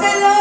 ¡Búsquenlo!